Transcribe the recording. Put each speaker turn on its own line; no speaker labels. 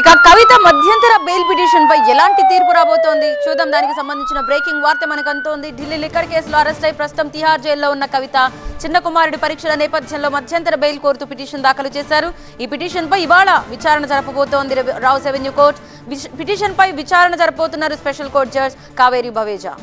ఇక కవిత మధ్యంతర bail petition పై ఎలాంటి తీర్పు రాబోతోంది? చూద్దాం. దానికి సంబంధించిన బ్రేకింగ్ వార్త మనకు అంతోంది ఢిల్లీ లిక్కర్ కేసులో అరెస్ట్ అయి ప్రస్తుతం తిహార్ జైల్లో ఉన్న కవిత చిన్న కుమారుడి పరీక్షల నేపథ్యంలో మధ్యంతర బెయిల్ కోరుతూ పిటిషన్ దాఖలు చేశారు. ఈ పిటిషన్ పై ఇవాళ విచారణ జరపబోతోంది. రావు రావుస్ రెవెన్యూ కోర్టు. పిటిషన్ పై విచారణ జరపబోతున్నారు special court judge Kaveri Baweja.